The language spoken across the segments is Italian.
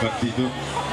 partito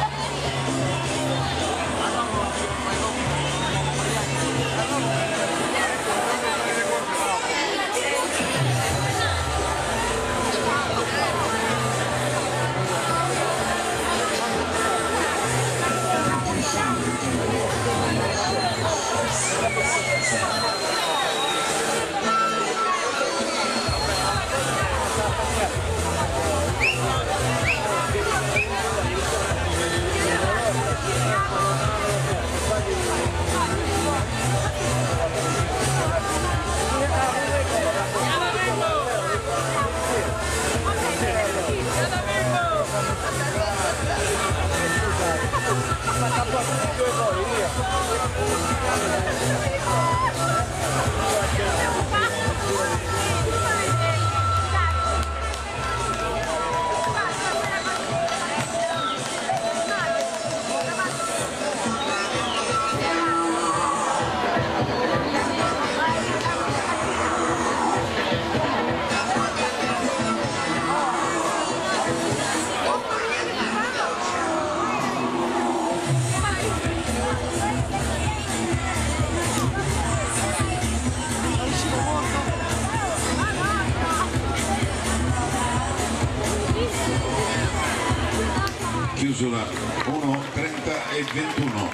chiusura 1 30 e 21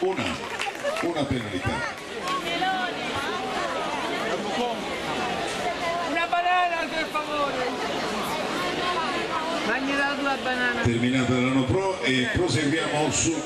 una una penalità Una banana per favore! Mangi la tua banana! terminata l'anno pro e proseguiamo su.